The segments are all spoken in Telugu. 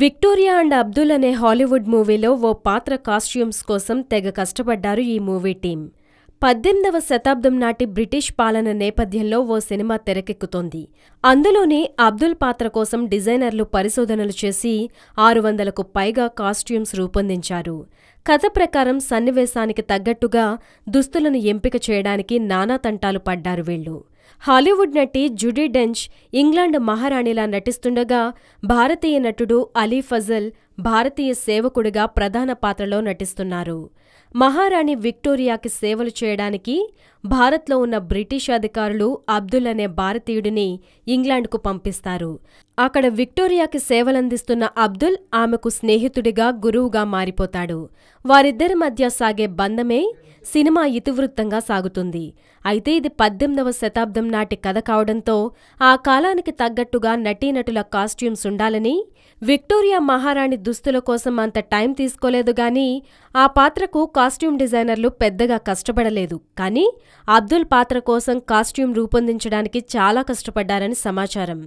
విక్టోరియా అండ్ అబ్దుల్ అనే హాలీవుడ్ మూవీలో ఓ పాత్ర కాస్ట్యూమ్స్ కోసం తెగ కష్టపడ్డారు ఈ మూవీ టీం పద్దెనిమిదవ శతాబ్దం నాటి బ్రిటిష్ పాలన నేపథ్యంలో ఓ సినిమా తెరకెక్కుతోంది. అందులోనే అబ్దుల్ పాత్ర కోసం డిజైనర్లు పరిశోధనలు చేసి ఆరు వందలకు పైగా కాస్ట్యూమ్స్ రూపొందించారు. కథ ప్రకారం సన్నివేశానికి తగ్గట్టుగా దుస్తులను ఎంపిక చేయడానికి నానా తంటాలు పడ్డారు వీళ్ళు హాలీవుడ్ నటి జుడీ డెంచ్ ఇంగ్లాండ్ మహారాణిలా నటిస్తుండగా భారతీయ నటుడు అలీ ఫజల్ భారతీయ సేవకుడిగా ప్రధాన పాత్రలో నటిస్తున్నారు. మహారాణి విక్టోరియాకి సేవలు చేయడానికి భారత్లో ఉన్న బ్రిటిష్ అధికారులు అబ్దుల్ అనే భారతీయుడిని ఇంగ్లాండ్కు పంపిస్తారు. అక్కడ విక్టోరియాకి సేవలందిస్తున్న అబ్దుల్ ఆమెకు స్నేహితుడిగా గురువుగా మారిపోతాడు. వారిద్దరి మధ్య సాగే బంధమే సినిమా ఇతివృత్తంగా సాగుతుంది. అయితే ఇది పద్దెనిమిదవ శతాబ్దం నాటి కథ కావడంతో ఆ కాలానికి తగ్గట్టుగా నటీనటుల కాస్ట్యూమ్స్ ఉండాలని విక్టోరియా మహారాణి దుస్తుల కోసం అంత టైం తీసుకోలేదు గాని ఆ పాత్రకు కాస్ట్యూమ్ డిజైనర్లు పెద్దగా కష్టపడలేదు. కానీ అబ్దుల్ పాత్ర కోసం కాస్ట్యూమ్ రూపొందించడానికి చాలా కష్టపడ్డారని సమాచారం.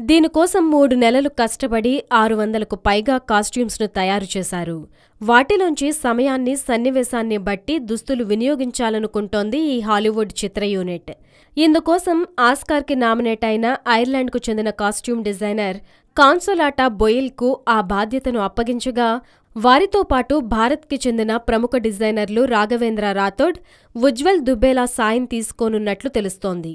దీనికోసం మూడు నెలలు కష్టపడి ఆరు వందలకు పైగా కాస్ట్యూమ్స్ను తయారు చేశారు. వాటిలోంచి సమయాన్ని సన్నివేశాన్ని బట్టి దుస్తులు వినియోగించాలనుకుంటోంది ఈ హాలీవుడ్ చిత్ర యూనిట్. ఇందుకోసం ఆస్కార్కి నామినేట్ అయిన ఐర్లాండ్కు చెందిన కాస్ట్యూమ్ డిజైనర్ కాన్సోలాటా బొయిల్కు ఆ బాధ్యతను అప్పగించగా వారితో పాటు భారత్కి చెందిన ప్రముఖ డిజైనర్లు రాఘవేంద్ర రాథోడ్ ఉజ్వల్ దుబేలా సాయం తీసుకోనున్నట్లు తెలుస్తోంది.